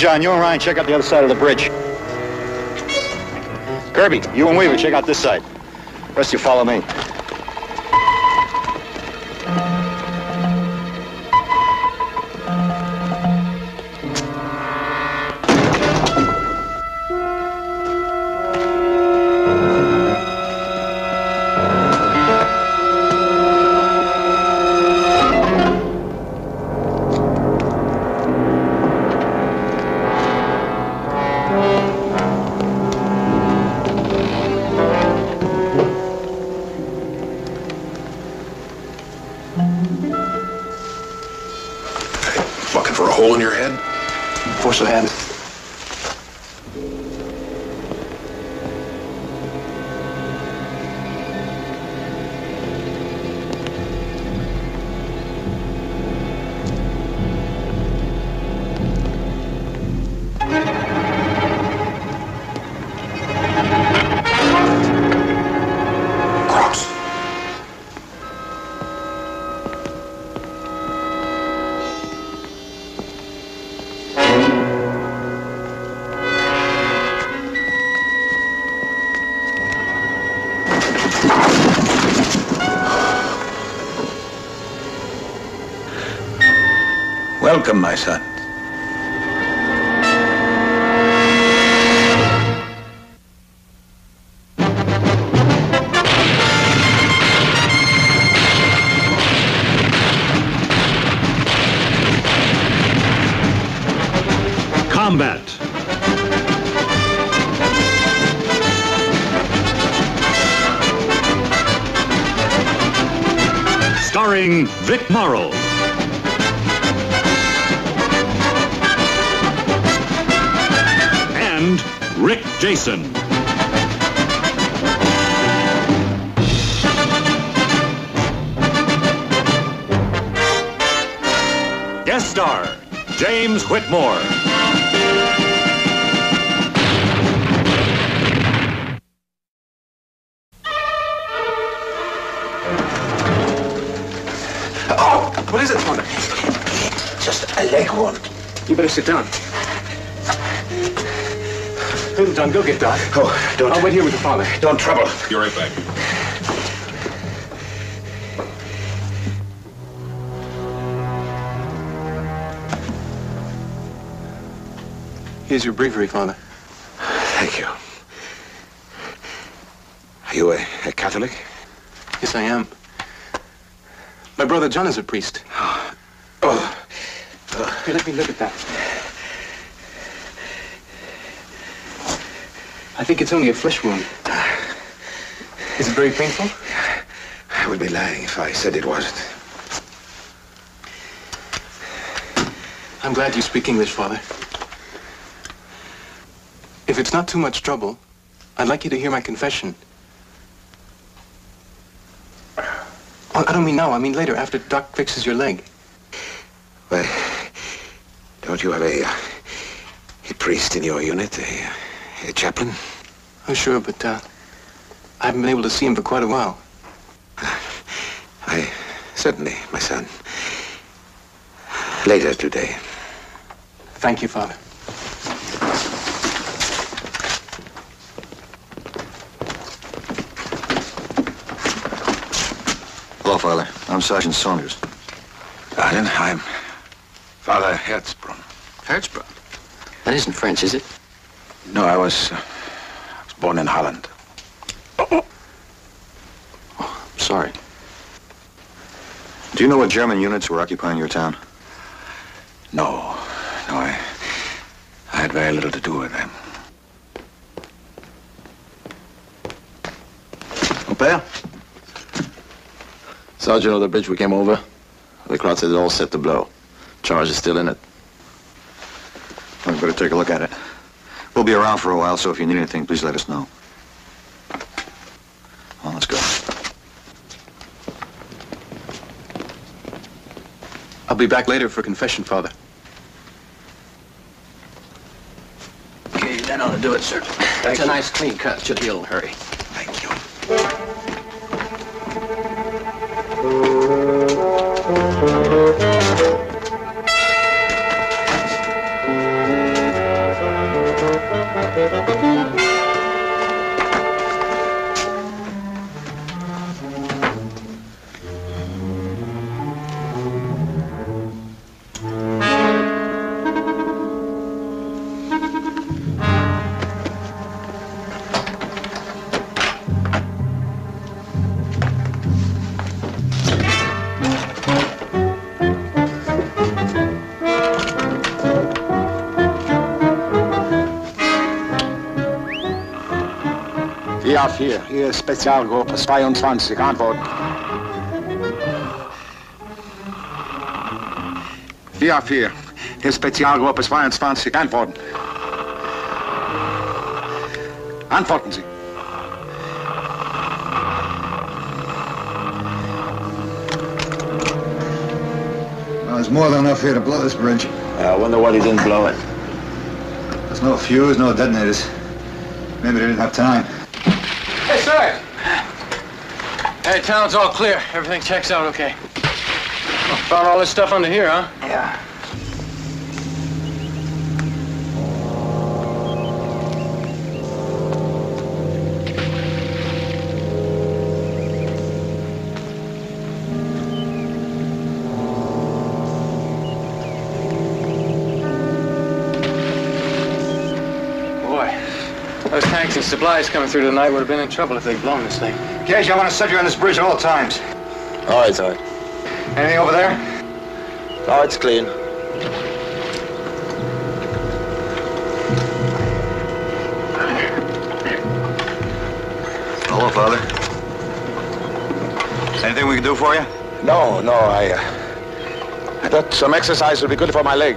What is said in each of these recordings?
John, you and Ryan check out the other side of the bridge. Kirby, you and Weaver check out this side. Rest you follow me. Welcome, my son. Combat. Starring Vic Morrow. And Rick Jason. Guest star James Whitmore. Oh, what is it, Father? Just a leg wound. You better sit down. Littlejohn, go get Doc. Oh, don't. I'll wait here with the father. Don't trouble. Be right back. Here's your breviary, Father. Thank you. Are you a, a Catholic? Yes, I am. My brother John is a priest. Oh, oh. Here, let me look at that. I think it's only a flesh wound. Is it very painful? I would be lying if I said it wasn't. I'm glad you speak English, Father. If it's not too much trouble, I'd like you to hear my confession. Oh, I don't mean now. I mean later, after Doc fixes your leg. Well, don't you have a, uh, a priest in your unit, a, a chaplain? Oh, sure, but uh, I haven't been able to see him for quite a while. I certainly, my son. Later today. Thank you, Father. Hello, Father. I'm Sergeant Saunders. Pardon, I'm Father Herzbrunn. Herzbruck? That isn't French, is it? No, I was, uh, I was born in Holland. Oh, oh. I'm sorry. Do you know what German units were occupying your town? No, no, I, I had very little to do with them. Père? Sergeant of the bridge we came over. The crowd said it's all set to blow. Charge is still in it. We better take a look at it. We'll be around for a while, so if you need anything, please let us know. Well, let's go. I'll be back later for confession, Father. Okay, that ought to do it, sir. That's a nice clean cut. Should heal in a hurry. Ja, 4. Hier Spezialgruppe 22. Antworten. Ja, 4. Hier Spezialgruppe 22. Antworten. Antworten Sie. Well, there's more than enough here to blow this bridge. Uh, I wonder why they didn't blow it. There's no fuse, no detonators. Maybe they didn't have time. Hey, sir! Hey, town's all clear. Everything checks out okay. Found all this stuff under here, huh? Those tanks and supplies coming through tonight would have been in trouble if they'd blown this thing. Caje, I want to set you on this bridge at all times. All right, Sergeant. Anything over there? Oh, it's clean. Hello, Father. Anything we can do for you? No, no, I, uh, I thought some exercise would be good for my leg.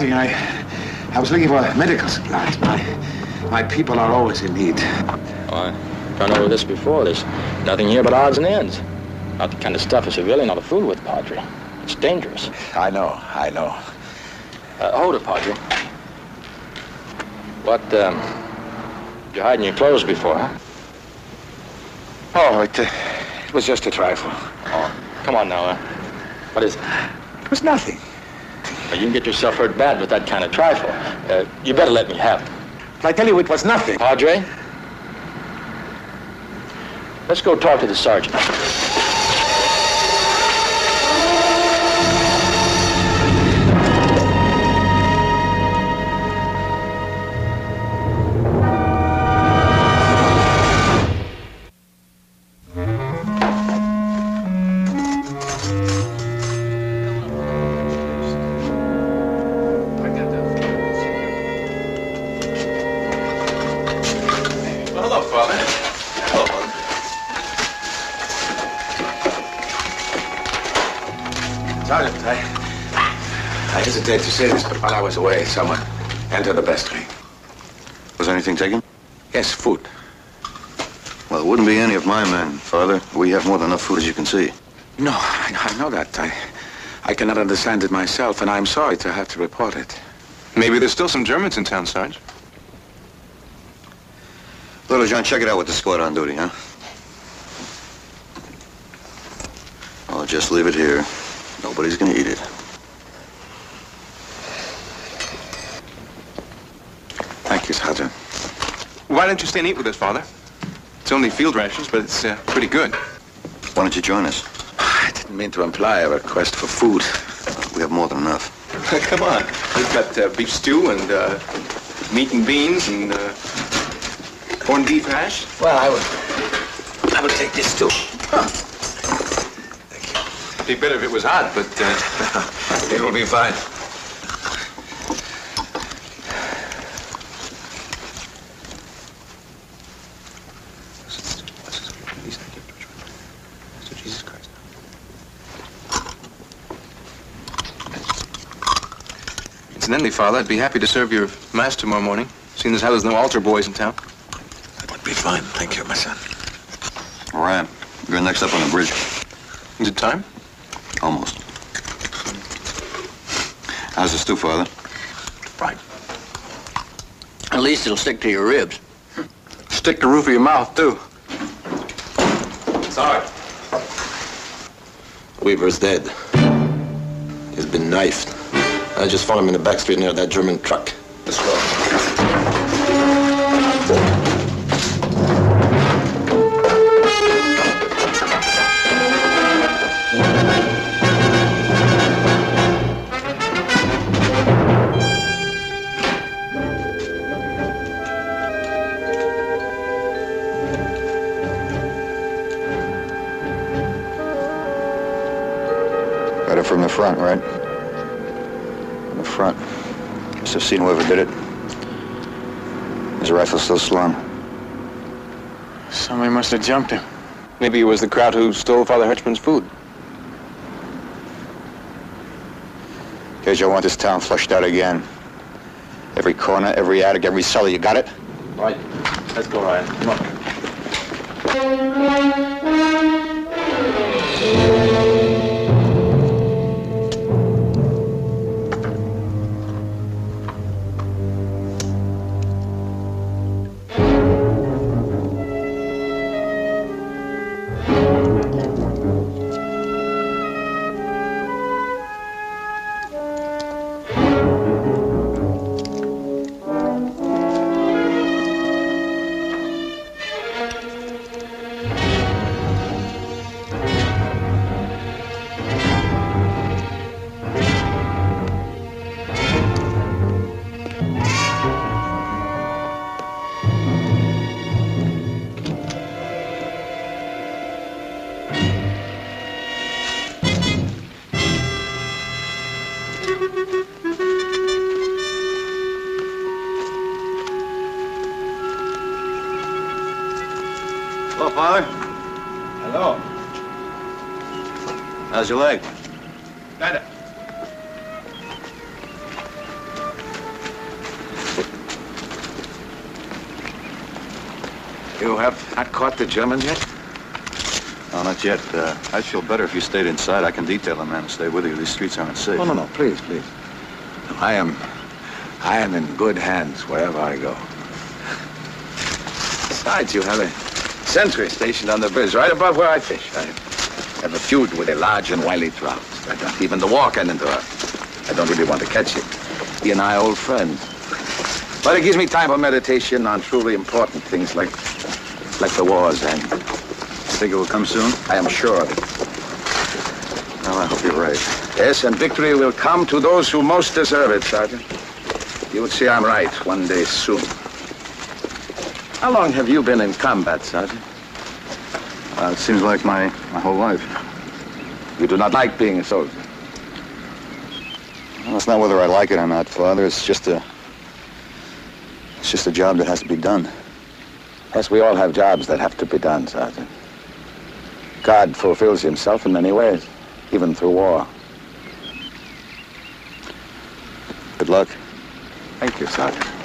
I, I was looking for medical supplies. My, my people are always in need. Oh, I've gone over this before. There's nothing here but odds and ends. Not the kind of stuff a civilian ought to fool with, Padre. It's dangerous. I know. I know. Uh, hold it, Padre. What, um, you hiding your clothes before, huh? Oh, it, uh, it was just a trifle. Oh, come on now, uh, What is it? It was nothing. You can get yourself hurt bad with that kind of trifle. Uh, you better let me have it. I tell you, it was nothing. Padre? Let's go talk to the sergeant. Hesitate to say this, but while I was away, someone entered the vestry. Was anything taken? Yes, food. Well, it wouldn't be any of my men, Father. We have more than enough food, as you can see. No, I, I know that. I, I cannot understand it myself, and I'm sorry to have to report it. Maybe there's still some Germans in town, Sarge. Littlejohn, check it out with the squad on duty, huh? I'll just leave it here. Nobody's gonna eat it. Thank you, Sergeant. Why don't you stay and eat with us, Father? It's only field rations, but it's uh, pretty good. Why don't you join us? I didn't mean to imply a request for food. We have more than enough. Come on. We've got uh, beef stew and uh, meat and beans and uh, corned beef hash. Well, I would, I would take this too. thank you it'd Be better if it was hot, but uh, It will be fine. Incidentally, Father, I'd be happy to serve your mass tomorrow morning, seeing as how there's no altar boys in town. That would be fine. Thank you, my son. All right. You're next up on the bridge. Is it time? Almost. How's the stew, Father? Right. At least it'll stick to your ribs. Stick to the roof of your mouth, too. Sorry. Weaver's dead. He's been knifed. I just found him in the back street near that German truck. Must have seen whoever did it. His rifle still slung. Somebody must have jumped him. Maybe it was the crowd who stole Father Hutchman's food. Caje, I want this town flushed out again. Every corner, every attic, every cellar. You got it? Right. Let's go, Ryan. Come on. your leg? Stand. You have not caught the German yet? No, not yet. Uh, I'd feel better if you stayed inside. I can detail a man to stay with you. These streets aren't safe. Oh, no, no, please, please. No, I am... I am in good hands wherever I go. Besides, you have a sentry stationed on the bridge right above where I fish. I, have a feud with a large and wily trout. I don't even the walk end into her. I don't really want to catch it. He and I are old friends. But it gives me time for meditation on truly important things like like the war's end. Think it will come soon? I am sure of it. Well, I hope you're right. Yes, and victory will come to those who most deserve it, Sergeant. You will see I'm right one day soon. How long have you been in combat, Sergeant? Uh, it seems like my, my whole life. You do not like being a soldier. Well, it's not whether I like it or not, Father. It's just a... It's just a job that has to be done. Yes, we all have jobs that have to be done, Sergeant. God fulfills himself in many ways, even through war. Good luck. Thank you, Sergeant.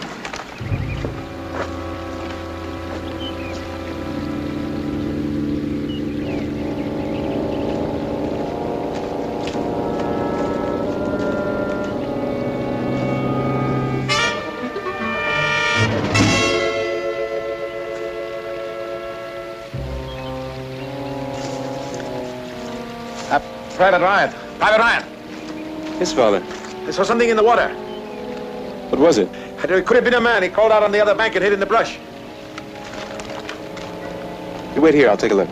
Private Ryan. Private Ryan. Yes, Father. I saw something in the water. What was it? It could have been a man. He crawled out on the other bank and hid in the brush. You wait here. I'll take a look.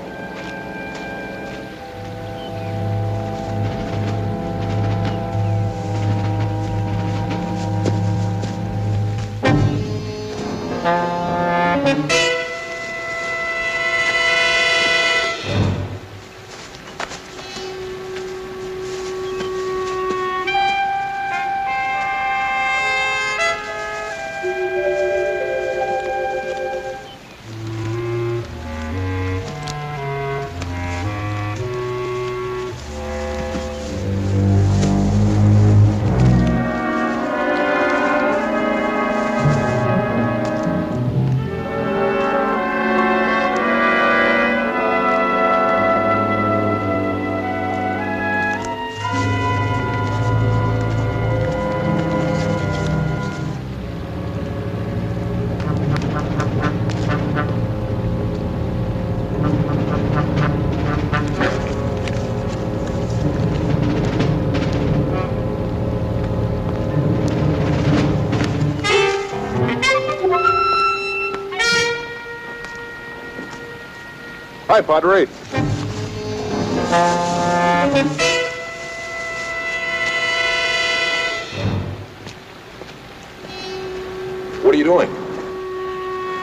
Hi, Padre. What are you doing?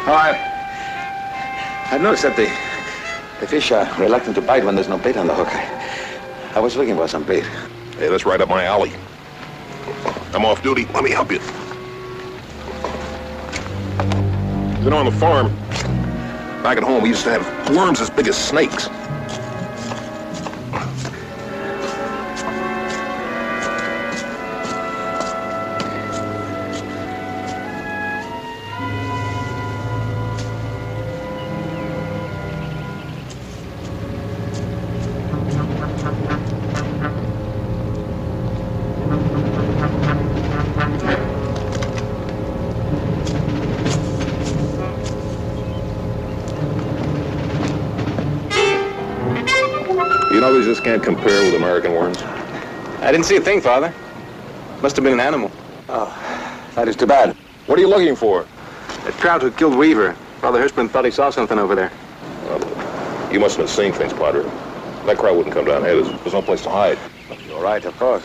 Oh, I... I've noticed that the, the fish are reluctant to bite when there's no bait on the hook. I, I was looking for some bait. Hey, that's right up my alley. I'm off duty. Let me help you. You know, on the farm, back at home, we used to have worms as big as snakes. I didn't see a thing, Father. Must have been an animal. Oh, that is too bad. What are you looking for? That Kraut who killed Weaver. Father Hirschman thought he saw something over there. You must have seen things, Padre. That Kraut wouldn't come down here. There's, there's no place to hide. You're right, of course.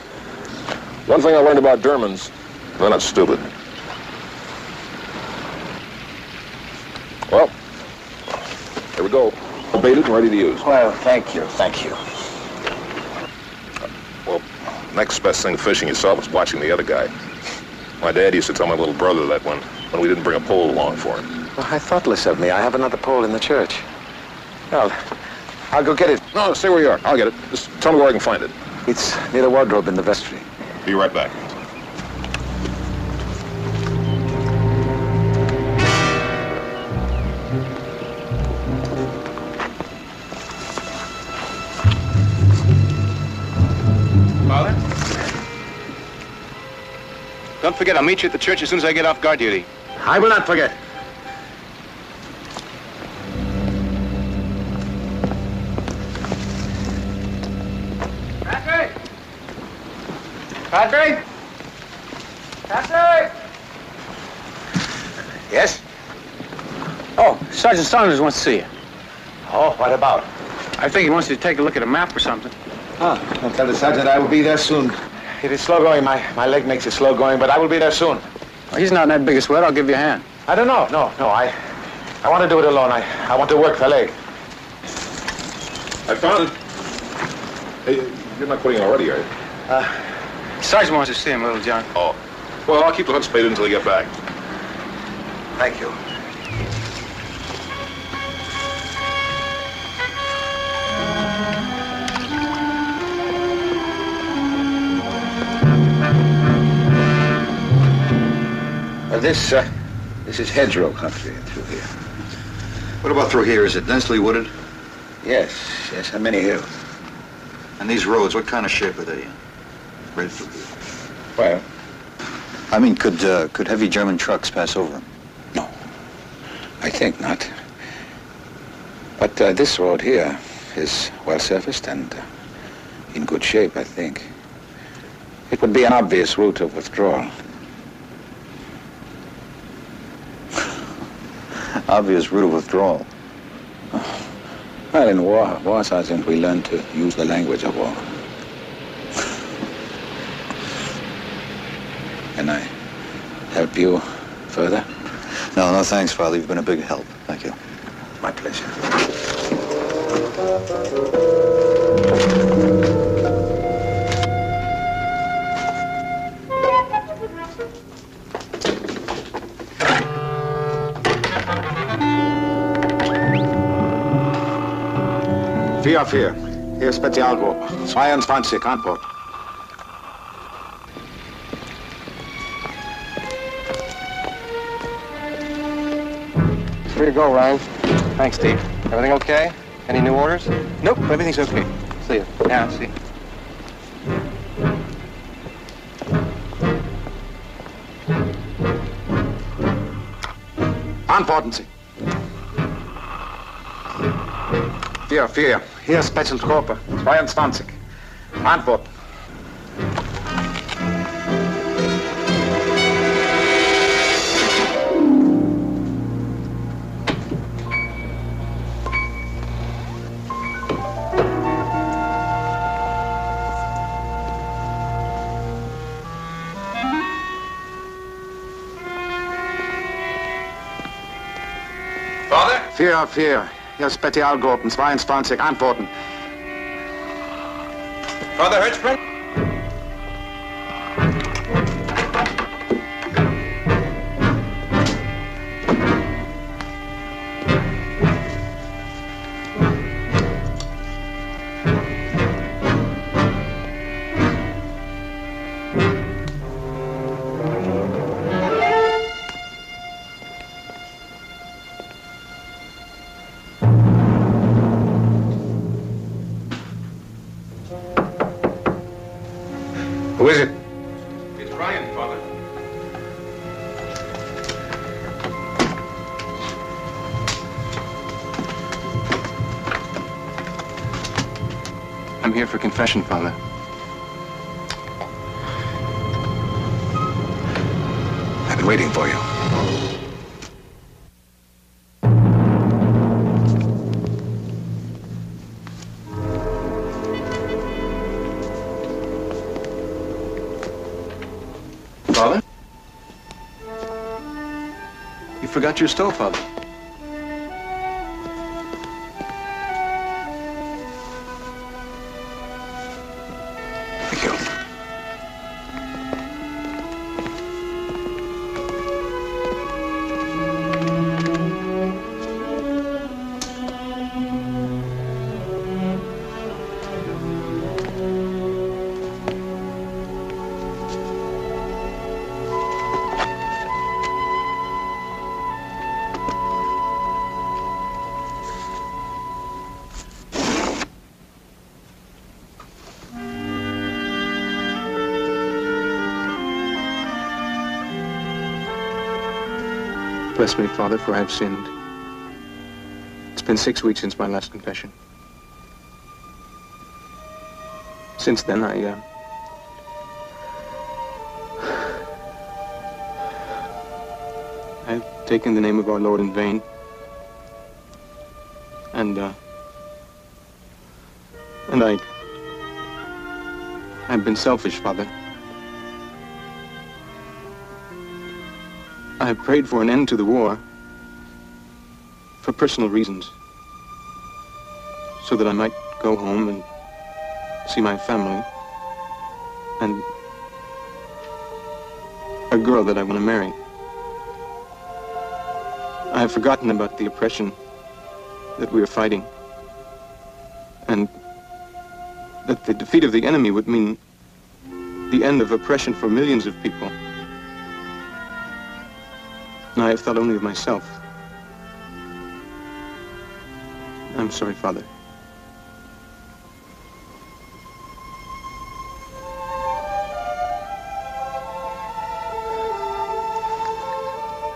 One thing I learned about Germans, they're not stupid. Well, here we go. Baited and ready to use. Well, thank you, thank you. Next best thing to fishing you saw was watching the other guy. My dad used to tell my little brother that when, when we didn't bring a pole along for him. Well, how thoughtless of me. I have another pole in the church. Well, I'll go get it. No, stay where you are. I'll get it. Just tell me where I can find it. It's near the wardrobe in the vestry. Be right back. Don't forget, I'll meet you at the church as soon as I get off guard duty. I will not forget. Patrick! Patrick! Patrick! Yes? Oh, Sergeant Saunders wants to see you. Oh, what about? I think he wants you to take a look at a map or something. Ah, I'll tell the sergeant I will be there soon. It is slow going. My, my leg makes it slow going, but I will be there soon. Well, he's not in that big a sweat. I'll give you a hand. I don't know. No, no. I, I want to do it alone. I, I want to work the leg. I found it. Hey, you're not quitting already, are you? Uh, Sergeant wants to see him, Littlejohn. Oh. Well, I'll keep the hook spaded until you get back. Thank you. This, uh, this is hedgerow country through here. What about through here? Is it densely wooded? Yes, yes, and many hills. And these roads, what kind of shape are they in? Right through here. Well, I mean, could uh, could heavy German trucks pass over 'em? no, I think not. But uh, this road here is well surfaced and uh, in good shape, I think. It would be an obvious route of withdrawal. Obvious route of withdrawal. Well, in war, war sergeant, we learn to use the language of war. Can I help you further? No, no, thanks, Father. You've been a big help. Thank you. My pleasure. Vier, vier. Hier Spezialgruppe. 22, Antwort. Here you go, Ryan. Thanks, Steve. Everything okay? Any new orders? Nope, everything's okay. See you. Yeah, see. Antworten Sie. Vier, vier. Hier Spezialgruppe. 22. Antworten. Father? Vier, vier. Hier Spezialgruppen. 22. Antworten. Father Hertzbrand? Here for confession, Father. I've been waiting for you. Father? You forgot your stole, Father. Bless me, Father, for I have sinned. It's been six weeks since my last confession. Since then, I, uh, I've taken the name of our Lord in vain. And, uh, and I, I've been selfish, Father. I have prayed for an end to the war for personal reasons, so that I might go home and see my family and a girl that I want to marry. I have forgotten about the oppression that we are fighting and that the defeat of the enemy would mean the end of oppression for millions of people. I have thought only of myself. I'm sorry, Father.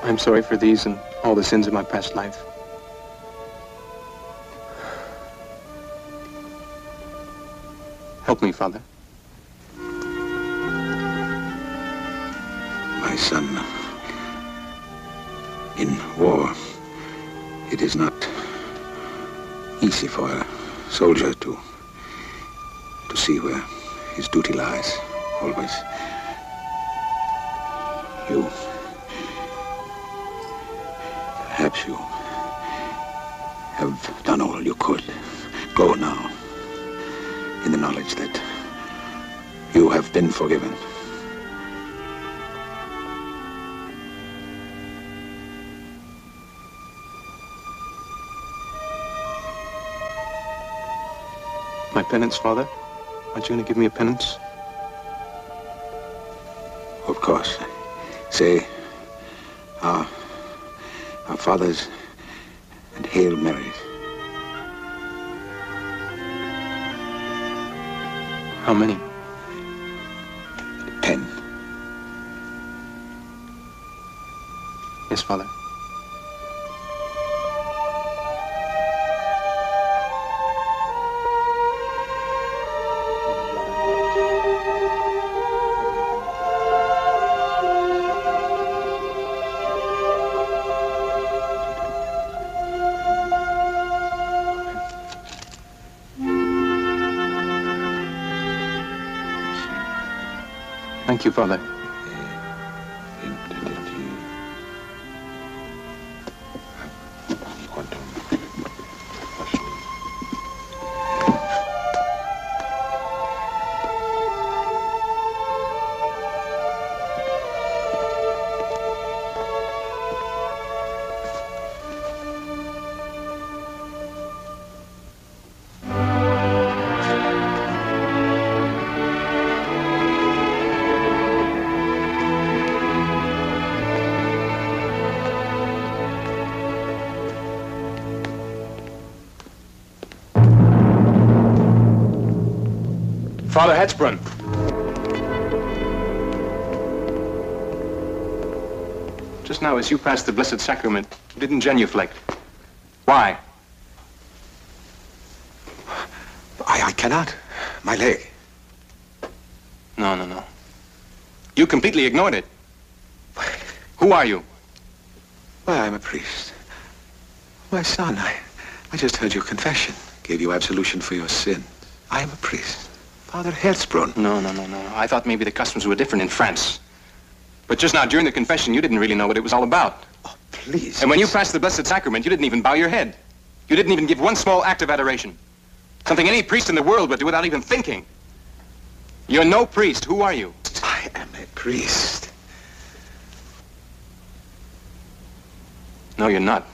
I'm sorry for these and all the sins of my past life. Help me, Father. My son, war, it is not easy for a soldier to to see where his duty lies. Always. You. Perhaps you have done all you could. Go now, in the knowledge that you have been forgiven. My penance, Father? Aren't you going to give me a penance? Of course. Say, our, our fathers and Hail Marys. How many? Ten. Yes, Father. Thank you, Father. Father Herzbrunn. Just now, as you passed the Blessed Sacrament, you didn't genuflect. Why? I, I cannot. My leg. No, no, no. You completely ignored it. Who are you? Why, I'm a priest. My son, I, I just heard your confession. Gave you absolution for your sin. I am a priest. Father Herzbrunn. No, no, no, no. I thought maybe the customs were different in France. But just now, during the confession, you didn't really know what it was all about. Oh, please. And when you passed the Blessed Sacrament, you didn't even bow your head. You didn't even give one small act of adoration. Something any priest in the world would do without even thinking. You're no priest. Who are you? I am a priest. No, you're not.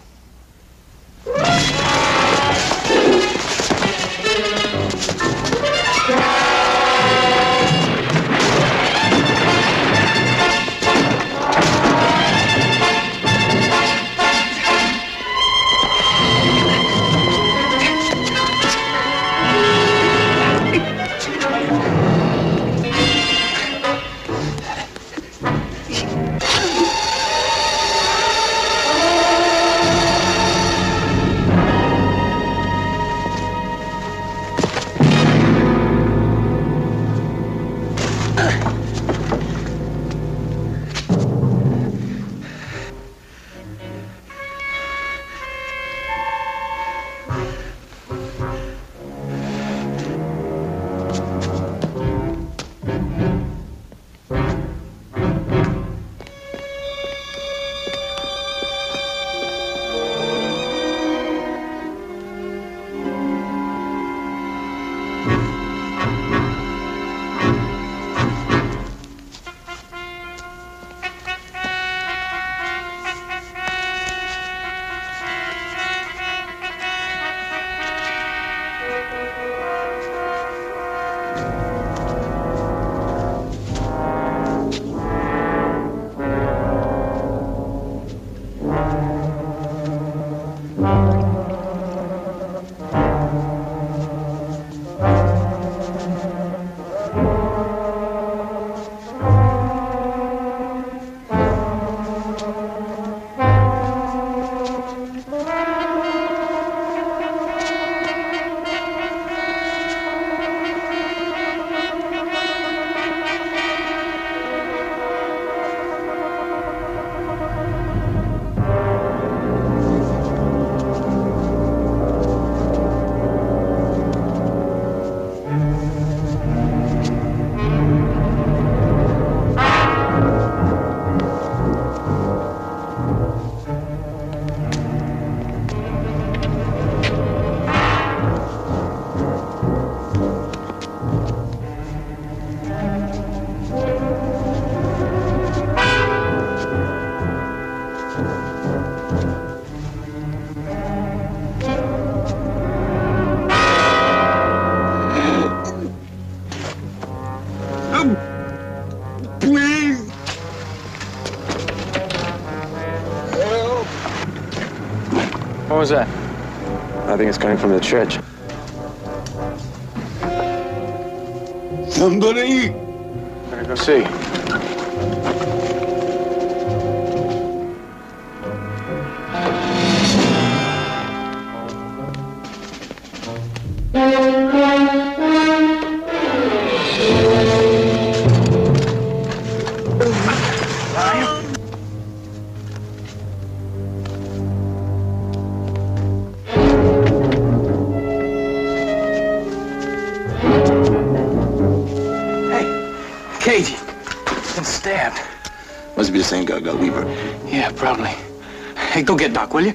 Was that? I think it's coming from the church. Somebody. Better go see. The same guy, got Weaver. Yeah, probably. Hey, go get Doc, will you?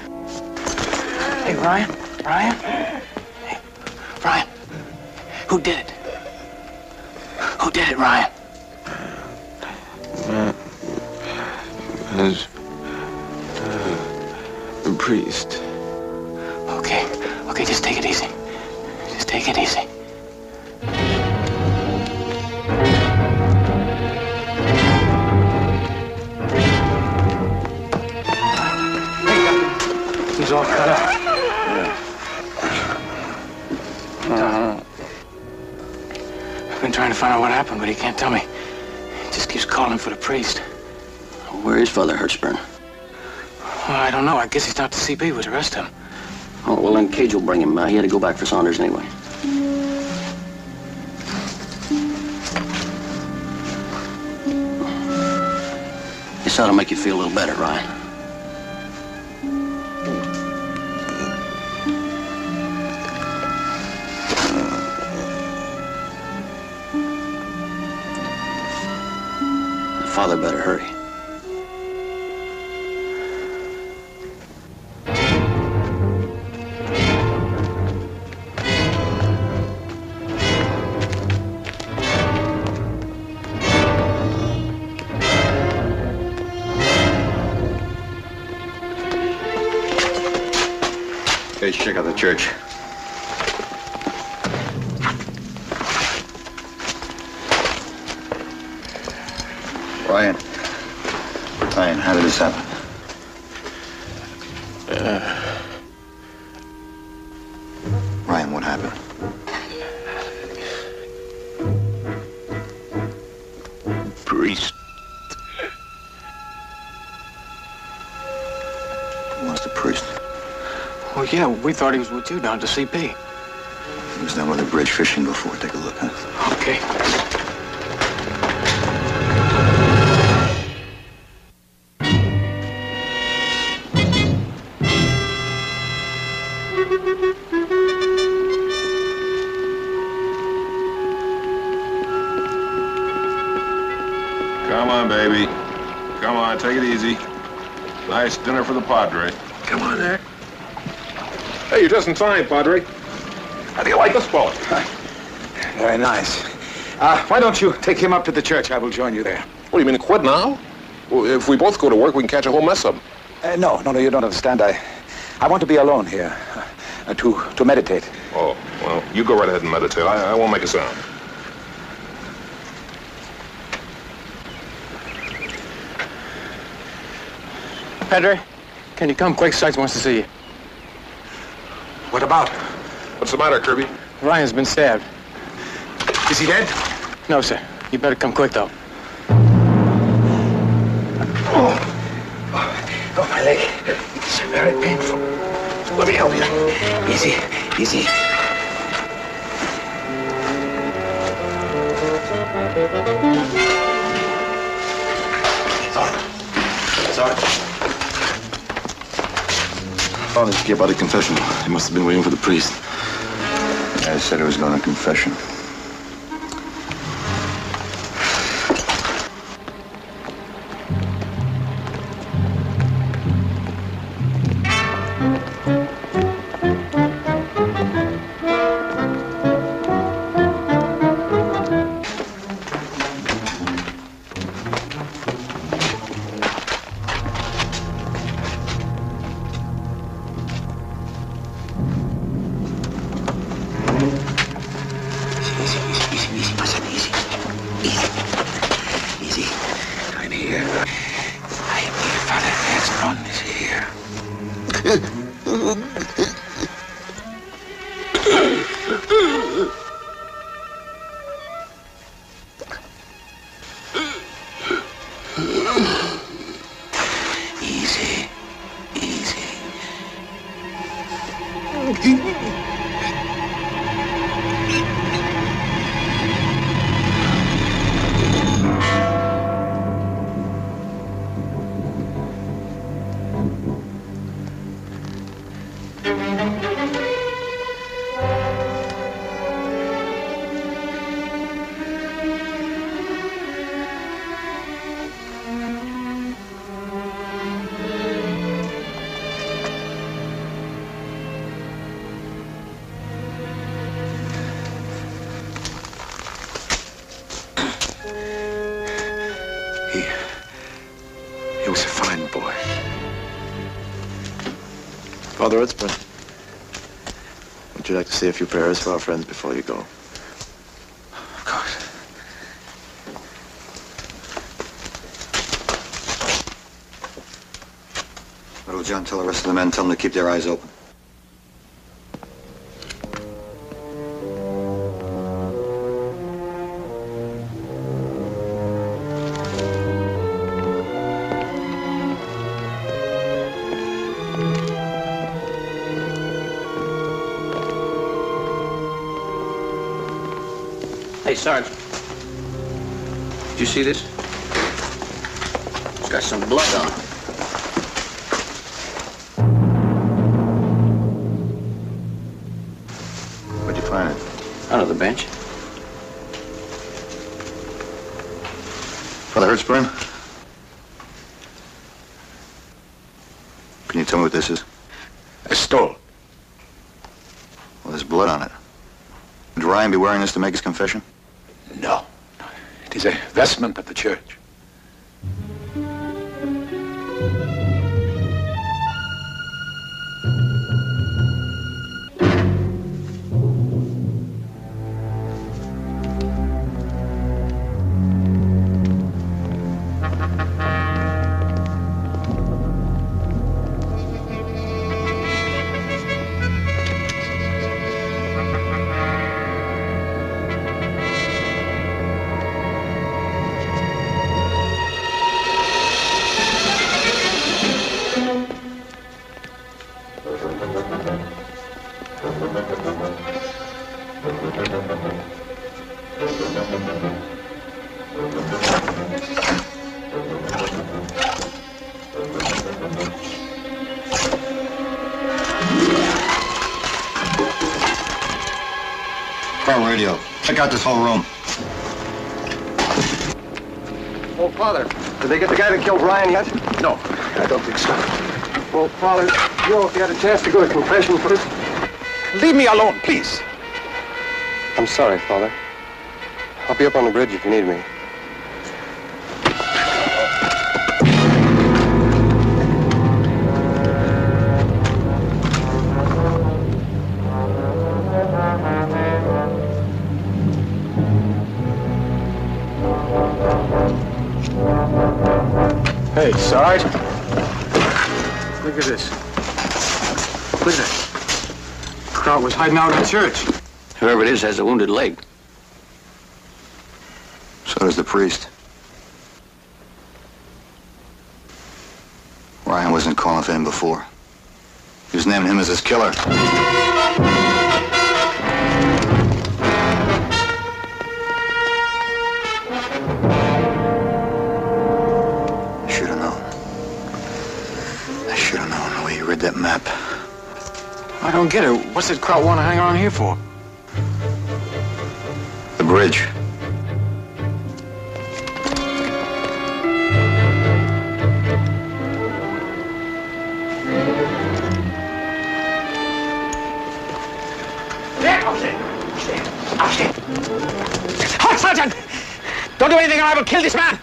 Hey, Ryan. Ryan. Hey, Ryan. Who did it? Who did it, Ryan? Uh, as uh, a priest. Priest. Where is Father Herzbrunn? Well, I don't know. I guess he's not the CP with the rest of them. Oh, well, then Caje will bring him. Uh, he had to go back for Saunders anyway. This ought to make you feel a little better, Ryan. Father better hurry. Hey, check out the church. Did? Uh. Ryan, what happened? Priest. Who was the priest? Well, yeah, we thought he was with you down at the CP. He was down by the bridge fishing before. Take a look, huh? Okay. Nice dinner for the Padre. Come on, there. Hey, you're just in time, Padre. How do you like this bullet? Very nice. Uh, why don't you take him up to the church? I will join you there. What, do you mean quit now? Well, if we both go to work, we can catch a whole mess of them. Uh, no, no, no, you don't understand. I, I want to be alone here, uh, to, to meditate. Oh, well, you go right ahead and meditate. I, I won't make a sound. Padre, can you come quick? Sykes wants to see you. What about? What's the matter, Kirby? Ryan's been stabbed. Is he dead? No, sir. You better come quick, though. Oh, my leg. It's very painful. Let me help you. Easy, easy. Sergeant. Father just came out of confessional. He must have been waiting for the priest. I said he was going to confession. Father Edsbrin, would you like to say a few prayers for our friends before you go? Of course. Littlejohn, tell the rest of the men, tell them to keep their eyes open. Hey, Sarge. Did you see this? It's got some blood on it. Where'd you find it? Under the bench. Father Herzbrunn? Can you tell me what this is? A stole. Well, there's blood on it. Would Ryan be wearing this to make his confession? Is a vestment of the church. Car radio. Check out this whole room. Oh, Father, did they get the guy that killed Ryan yet? No, I don't think so. Well, Father, you know, if you had a chance to go to confession first. Leave me alone, please. I'm sorry, Father. I'll be up on the bridge if you need me. Hey, Sarge. Look at this. Look at that. Kraut was hiding out in the church. Whoever it is has a wounded leg. So does the priest. Ryan wasn't calling for him before. He was naming him as his killer. I should have known. I should have known the way you read that map. I don't get it. What's that Kraut want to hang around here for? Bridge. Sergeant! Don't do anything or I will kill this man!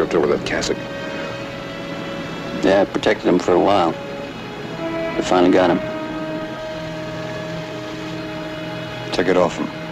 Tripped over that cassock. Yeah, I protected him for a while. I finally got him. Took it off him.